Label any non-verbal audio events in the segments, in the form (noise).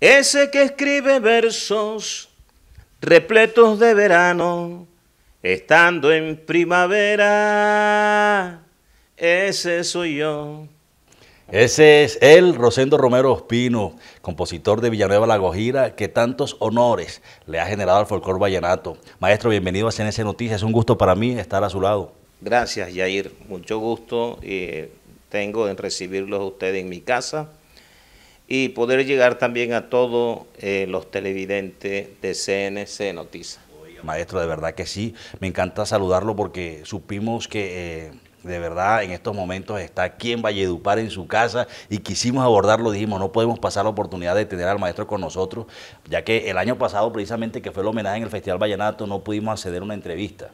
Ese que escribe versos repletos de verano, estando en primavera, ese soy yo. Ese es él, Rosendo Romero Ospino, compositor de Villanueva La Gojira, que tantos honores le ha generado al folclor vallenato. Maestro, bienvenido a CNC Noticias, es un gusto para mí estar a su lado. Gracias, Yair, mucho gusto eh, tengo en recibirlos a ustedes en mi casa y poder llegar también a todos eh, los televidentes de CNC Noticias. Maestro, de verdad que sí, me encanta saludarlo porque supimos que... Eh, de verdad en estos momentos está aquí en Valledupar en su casa y quisimos abordarlo, dijimos, no podemos pasar la oportunidad de tener al maestro con nosotros, ya que el año pasado precisamente que fue el homenaje en el Festival Vallenato no pudimos acceder a una entrevista.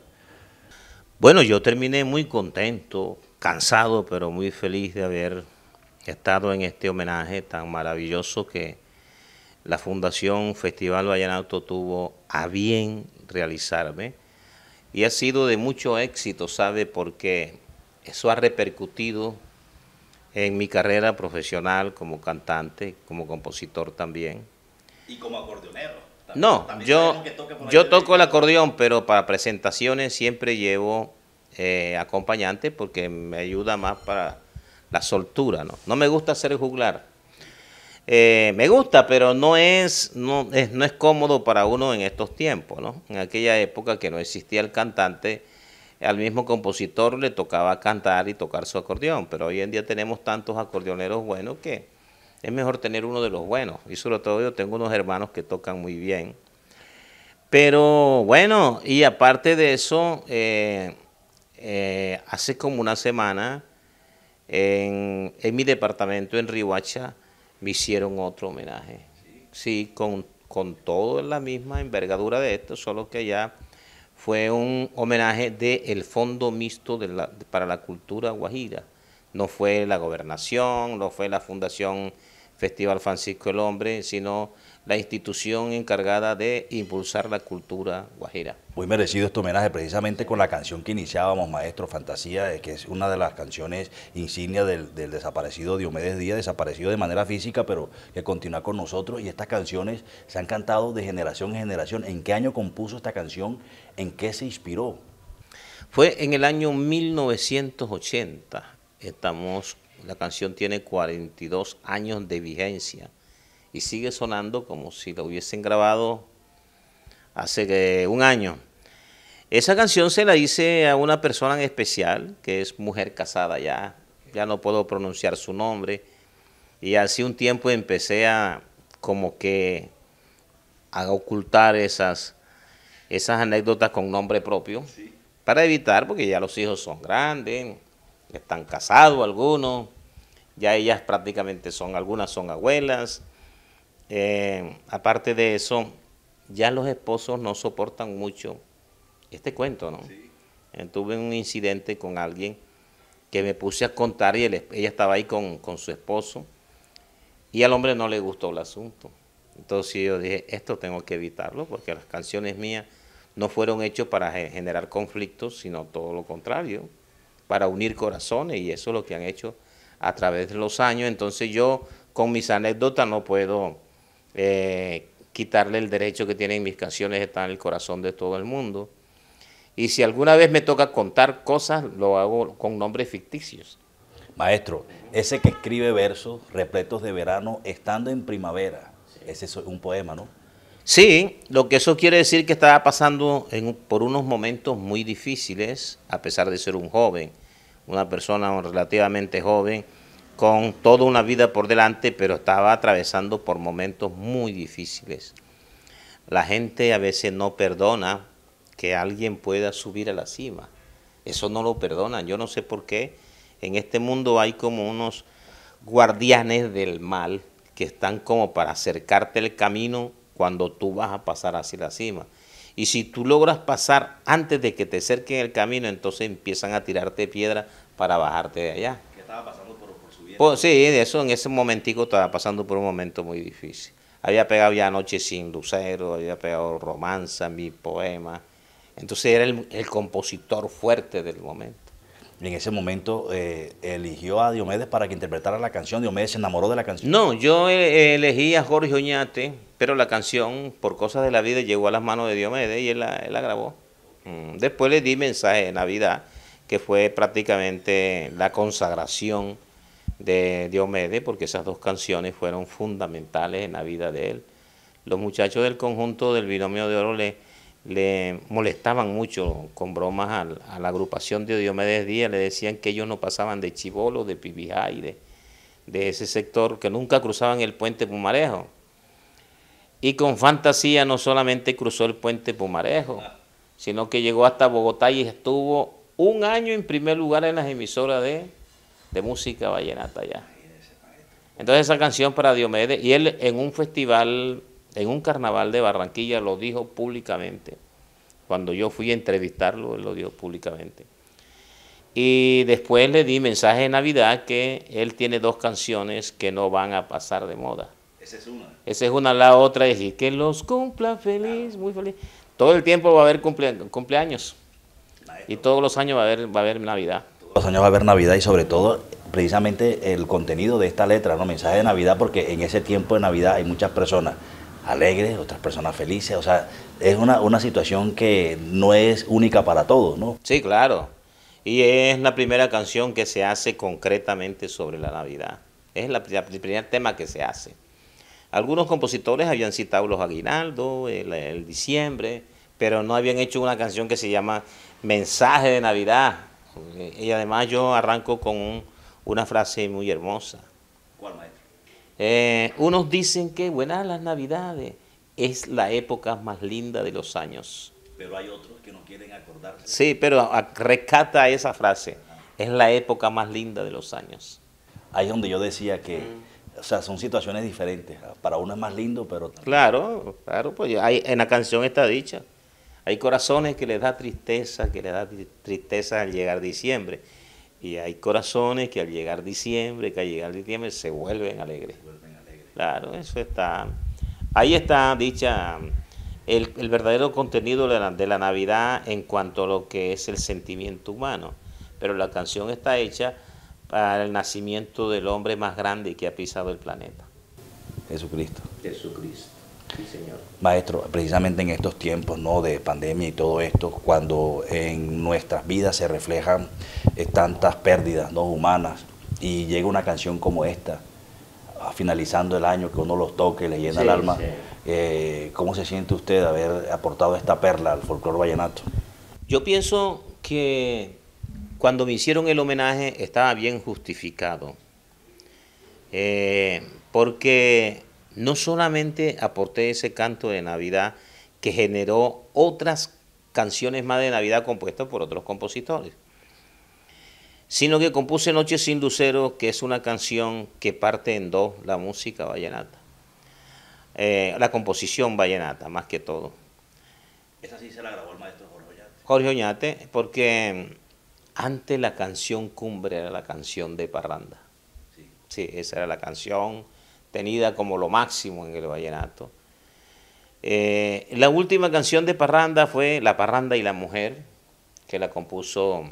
Bueno, yo terminé muy contento, cansado, pero muy feliz de haber estado en este homenaje tan maravilloso que la Fundación Festival Vallenato tuvo a bien realizarme y ha sido de mucho éxito, ¿sabe? Porque eso ha repercutido en mi carrera profesional como cantante, como compositor también. ¿Y como acordeonero? no, yo, yo toco el acordeón, pero para presentaciones siempre llevo eh, acompañante porque me ayuda más para la soltura, ¿no? No me gusta el juglar. Eh, me gusta, pero no es, no, es, no es cómodo para uno en estos tiempos, ¿no? En aquella época que no existía el cantante, al mismo compositor le tocaba cantar y tocar su acordeón, pero hoy en día tenemos tantos acordeoneros buenos que es mejor tener uno de los buenos. Y sobre todo yo tengo unos hermanos que tocan muy bien. Pero bueno, y aparte de eso, eh, eh, hace como una semana en, mi departamento en Rihuacha me hicieron otro homenaje. Sí, con, con toda la misma envergadura de esto, solo que ya fue un homenaje del Fondo Mixto para la Cultura Guajira. No fue la gobernación, no fue la Fundación Festival Francisco el Hombre, sino la institución encargada de impulsar la cultura guajira. Muy merecido este homenaje precisamente con la canción que iniciábamos, Maestro Fantasía, que es una de las canciones insignia del, desaparecido Diomedes Díaz, desaparecido de manera física, pero que continúa con nosotros. Y estas canciones se han cantado de generación en generación. ¿En qué año compuso esta canción? ¿En qué se inspiró? Fue en el año 1980. Estamos la canción tiene 42 años de vigencia y sigue sonando como si la hubiesen grabado hace un año. Esa canción se la hice a una persona en especial, que es mujer casada ya, ya no puedo pronunciar su nombre, y hace un tiempo empecé a como que a ocultar esas, esas anécdotas con nombre propio, para evitar, porque ya los hijos son grandes, están casados algunos, ya ellas prácticamente son, algunas son abuelas. Eh, aparte de eso, ya los esposos no soportan mucho este cuento, ¿no? Eh, tuve un incidente con alguien que me puse a contar y ella estaba ahí con, con su esposo y al hombre no le gustó el asunto. Entonces yo dije, esto tengo que evitarlo porque las canciones mías no fueron hechas para generar conflictos, sino todo lo contrario, para unir corazones y eso es lo que han hecho a través de los años. Entonces yo con mis anécdotas no puedo eh, quitarle el derecho que tienen mis canciones, están en el corazón de todo el mundo. Y si alguna vez me toca contar cosas, lo hago con nombres ficticios. Maestro, ese que escribe versos repletos de verano estando en primavera, ese es un poema, ¿no? Sí, lo que eso quiere decir que estaba pasando por unos momentos muy difíciles, a pesar de ser un joven una persona relativamente joven, con toda una vida por delante, pero estaba atravesando por momentos muy difíciles. La gente a veces no perdona que alguien pueda subir a la cima. Eso no lo perdonan. Yo no sé por qué en este mundo hay como unos guardianes del mal que están como para acercarte el camino cuando tú vas a pasar hacia la cima. Y si tú logras pasar antes de que te acerquen el camino, entonces empiezan a tirarte piedra para bajarte de allá. ¿Qué estaba pasando por, su vida? Pues, sí, eso en ese momentico estaba pasando por un momento muy difícil. Había pegado ya Noche sin Lucero, había pegado Romanza, mi poema. Entonces era el, compositor fuerte del momento. En ese momento eh, eligió a Diomedes para que interpretara la canción. Diomedes se enamoró de la canción. No, yo eh, elegí a Jorge Oñate, pero la canción, por cosas de la vida, llegó a las manos de Diomedes y él la, él la grabó. Mm, Después le di mensaje de Navidad, que fue prácticamente la consagración de Diomedes, porque esas dos canciones fueron fundamentales en la vida de él. Los muchachos del conjunto del binomio de oro le, le molestaban mucho con bromas a, la agrupación de Diomedes Díaz, le decían que ellos no pasaban de Chibolo, de Pibijay, de, de ese sector, que nunca cruzaban el puente Pumarejo. Y con fantasía no solamente cruzó el puente Pumarejo, sino que llegó hasta Bogotá y estuvo un año en primer lugar en las emisoras de, de música vallenata allá. Entonces esa canción para Diomedes, y él en un festival, en un carnaval de Barranquilla lo dijo públicamente. Cuando yo fui a entrevistarlo, él lo dijo públicamente. Y después le di mensaje de Navidad que él tiene dos canciones que no van a pasar de moda. Esa es una. Esa es una, la otra es que los cumpla feliz, muy feliz. Todo el tiempo va a haber cumple- cumpleaños. Y todos los años va a haber, va a haber Navidad. Los años va a haber Navidad y sobre todo precisamente el contenido de esta letra, ¿no? Mensaje de Navidad, porque en ese tiempo de Navidad hay muchas personas alegres, otras personas felices, o sea, es una, una situación que no es única para todos, ¿no? Sí, claro. Y es la primera canción que se hace concretamente sobre la Navidad. Es la, la- el primer tema que se hace. Algunos compositores habían citado los aguinaldos, el, el diciembre, pero no habían hecho una canción que se llama Mensaje de Navidad. Y además yo arranco con un- una frase muy hermosa. ¿Cuál maestro? Eh, unos dicen que buenas las Navidades es la época más linda de los años. Pero hay otros que no quieren acordarse. Sí, pero rescata esa frase. Es la época más linda de los años. Ahí es donde yo decía que, o sea, son situaciones diferentes. Para uno es más lindo, pero Claro, claro, pues hay, en la canción está dicha. Hay corazones que les da tristeza, que les da tri- tristeza al llegar diciembre. Y hay corazones que al llegar diciembre, que al llegar diciembre se vuelven alegres. Claro, eso está. Ahí está dicha el, el verdadero contenido de la, de la Navidad en cuanto a lo que es el sentimiento humano. Pero la canción está hecha para el nacimiento del hombre más grande que ha pisado el planeta. Jesucristo. Jesucristo. Sí, señor. Maestro, precisamente en estos tiempos ¿no? de pandemia y todo esto, cuando en nuestras vidas se reflejan eh, tantas pérdidas ¿no? humanas y llega una canción como esta, ah, finalizando el año, que uno los toque, le llena Sí, el alma, sí. eh, ¿cómo se siente usted de haber aportado esta perla al folclore vallenato? Yo pienso que cuando me hicieron el homenaje estaba bien justificado, Eh, porque no solamente aporté ese canto de Navidad que generó otras canciones más de Navidad compuestas por otros compositores, sino que compuse Noche sin Lucero, que es una canción que parte en dos la música vallenata, Eh, la composición vallenata más que todo. Esta sí se la grabó el maestro Jorge Ollante. Jorge Oñate, porque antes la canción cumbre era la canción de Parranda. Sí, esa era la canción tenida como lo máximo en el vallenato. Eh, la última canción de Parranda fue La Parranda y la Mujer, que la compuso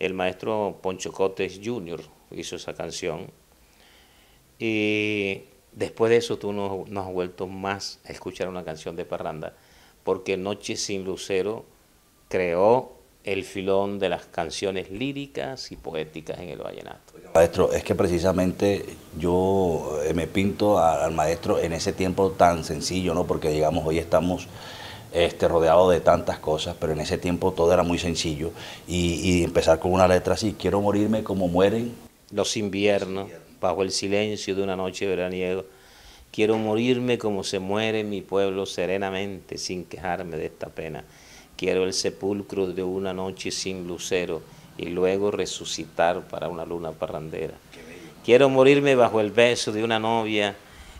el maestro Poncho Cotes Jr., hizo esa canción. Y después de eso tú no, no has vuelto más a escuchar una canción de Parranda, porque Noche sin Lucero creó el filón de las canciones líricas y poéticas en el vallenato. Maestro, es que precisamente yo eh, me pinto al maestro en ese tiempo tan sencillo, ¿no? Porque digamos, hoy estamos este, rodeados de tantas cosas, pero en ese tiempo todo era muy sencillo. Y, y empezar con una letra así, quiero morirme como mueren. Los inviernos, bajo el silencio de una noche veraniego, quiero morirme como se muere mi pueblo serenamente, sin quejarme de esta pena. Quiero el sepulcro de una noche sin lucero y luego resucitar para una luna parrandera. Quiero morirme bajo el beso de una novia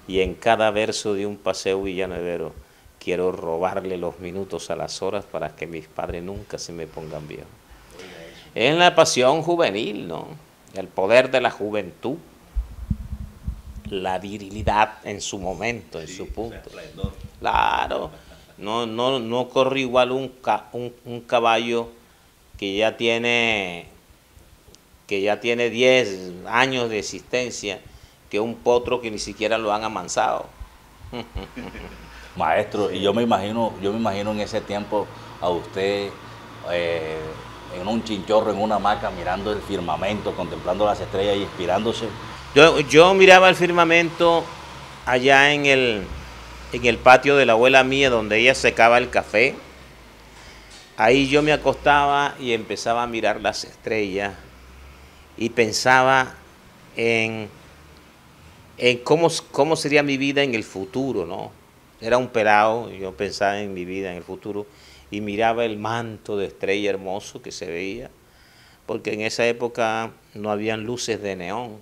y en cada verso de un paseo villanuevero. Quiero robarle los minutos a las horas para que mis padres nunca se me pongan viejos. Es la pasión juvenil, ¿no? El poder de la juventud, la virilidad en su momento, en su punto. Claro, no, no, no corre igual un, ca- un, un caballo que ya tiene que ya tiene 10 años de existencia, que un potro que ni siquiera lo han amansado. (laughs) Maestro, y yo me imagino, yo me imagino en ese tiempo a usted eh, en un chinchorro, en una hamaca, mirando el firmamento, contemplando las estrellas y inspirándose. Yo, yo miraba el firmamento allá en el, en el patio de la abuela mía, donde ella secaba el café. Ahí yo me acostaba y empezaba a mirar las estrellas y pensaba en, en cómo, cómo sería mi vida en el futuro, ¿no? Era un pelado, yo pensaba en mi vida en el futuro y miraba el manto de estrella hermoso que se veía, porque en esa época no habían luces de neón,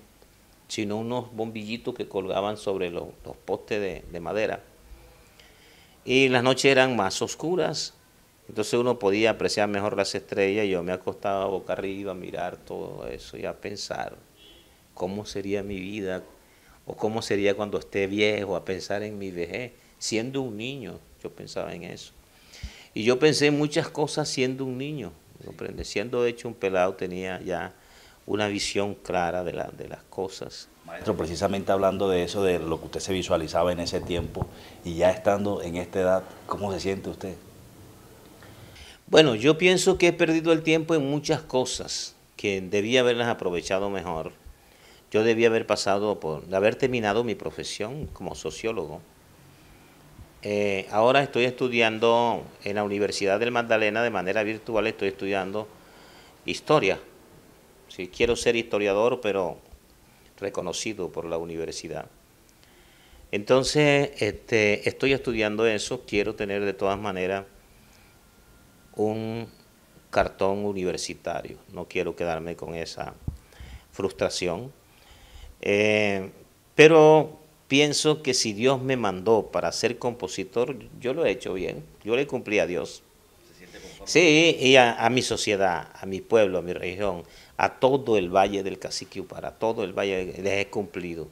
sino unos bombillitos que colgaban sobre los, postes de, de madera. Y las noches eran más oscuras, entonces uno podía apreciar mejor las estrellas. Yo me acostaba boca arriba a mirar todo eso y a pensar cómo sería mi vida o cómo sería cuando esté viejo, a pensar en mi vejez. Siendo un niño, yo pensaba en eso. Y yo pensé en muchas cosas siendo un niño. Siendo hecho un pelado tenía ya una visión clara de, la, de las cosas. Maestro, precisamente hablando de eso, de lo que usted se visualizaba en ese tiempo y ya estando en esta edad, ¿cómo se siente usted? Bueno, yo pienso que he perdido el tiempo en muchas cosas que debía haberlas aprovechado mejor. Yo debía haber pasado por, haber terminado mi profesión como sociólogo. Eh, ahora estoy estudiando en la Universidad del Magdalena de manera virtual, estoy estudiando historia. Sí, quiero ser historiador, pero reconocido por la universidad. Entonces, este, estoy estudiando eso, quiero tener de todas maneras un cartón universitario. No quiero quedarme con esa frustración. Eh, pero pienso que si Dios me mandó para ser compositor, yo lo he hecho bien. Yo le cumplí a Dios. Sí, y a, mi sociedad, a mi pueblo, a mi región, a todo el Valle del Cacique para todo el Valle les he cumplido.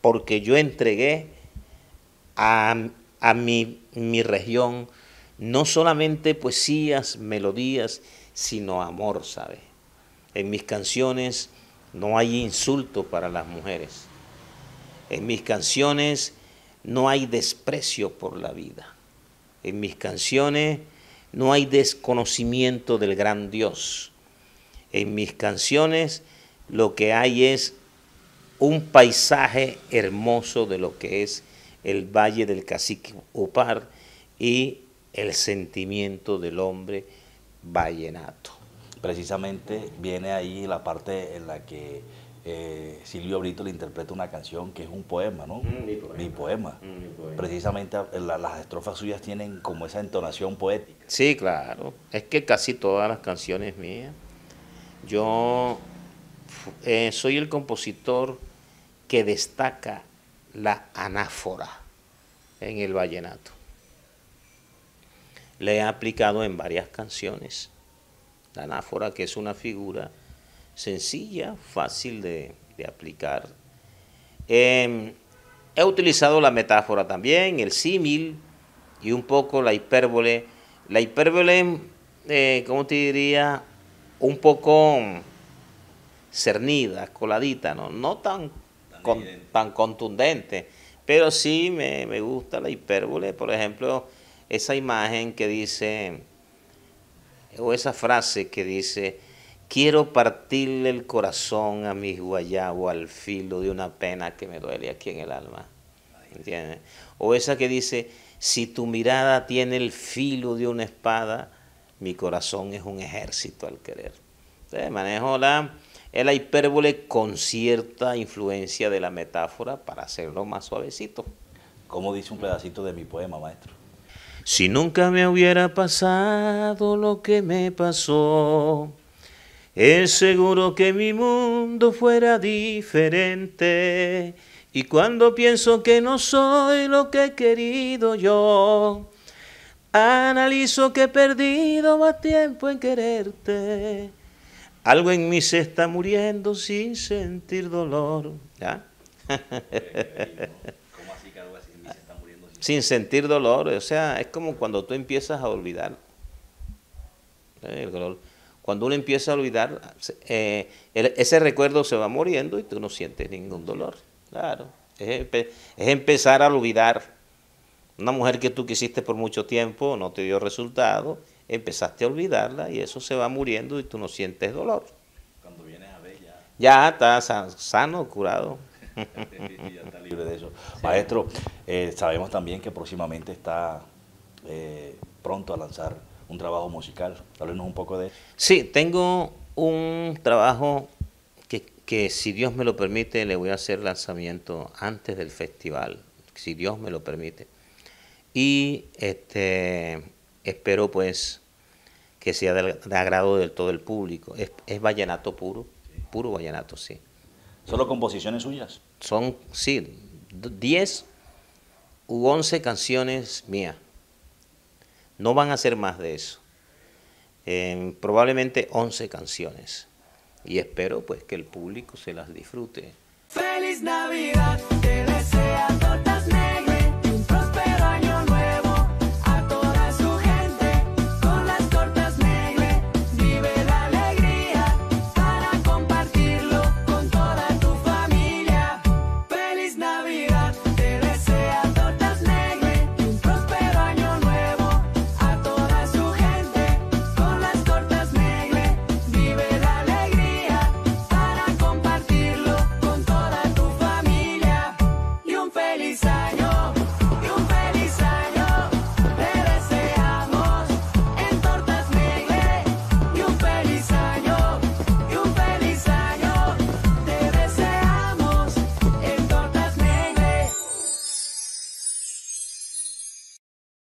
Porque yo entregué a, a mi, mi región no solamente poesías, melodías, sino amor, ¿sabe? En mis canciones no hay insulto para las mujeres. En mis canciones no hay desprecio por la vida. En mis canciones no hay desconocimiento del gran Dios. En mis canciones lo que hay es un paisaje hermoso de lo que es el Valle del Cacique Upar y el sentimiento del hombre vallenato. Precisamente viene ahí la parte en la que eh, Silvio Brito le interpreta una canción que es un poema, ¿no? Mm, mi, poema. Mm, mi, poema. Precisamente eh, las estrofas suyas tienen como esa entonación poética. Sí, claro. Es que casi todas las canciones mías. Yo eh, soy el compositor que destaca la anáfora en el vallenato le he aplicado en varias canciones. La anáfora, que es una figura sencilla, fácil de, aplicar. Em, he utilizado la metáfora también, el símil y un poco la hipérbole. La hipérbole, eh, ¿cómo te diría? Un poco cernida, coladita, no, no tan, tan contundente, pero sí me, me gusta la hipérbole. Por ejemplo, esa imagen que dice, o esa frase que dice, quiero partirle el corazón a mi guayabo al filo de una pena que me duele aquí en el alma. ¿Entiendes? O esa que dice, si tu mirada tiene el filo de una espada, mi corazón es un ejército al querer. Entonces, manejo la, la hipérbole con cierta influencia de la metáfora para hacerlo más suavecito. ¿Cómo dice un pedacito de mi poema, maestro? Si nunca me hubiera pasado lo que me pasó, es seguro que mi mundo fuera diferente. Y cuando pienso que no soy lo que he querido yo, analizo que he perdido más tiempo en quererte. Algo en mí se está muriendo sin sentir dolor. ¿Ya? sin sentir dolor. O sea, es como cuando tú empiezas a olvidar. El dolor. Cuando uno empieza a olvidar, eh, ese recuerdo se va muriendo y tú no sientes ningún dolor. Claro, es, empezar a olvidar. Una mujer que tú quisiste por mucho tiempo, no te dio resultado, empezaste a olvidarla y eso se va muriendo y tú no sientes dolor. Cuando vienes a ver ya... Ya estás sano, curado. ya está libre de eso. (laughs) Maestro, eh, sabemos también que próximamente está eh, pronto a lanzar un trabajo musical. Háblenos un poco de eso. Sí, tengo un trabajo que, que, si Dios me lo permite, le voy a hacer lanzamiento antes del festival, si Dios me lo permite. Y este espero pues que sea de, agrado del todo el público. Es, es vallenato puro, puro vallenato, sí. ¿Solo composiciones suyas? Son, sí, 10 u 11 canciones mías. No van a ser más de eso. probablemente 11 canciones. Y espero pues que el público se las disfrute. Feliz Navidad.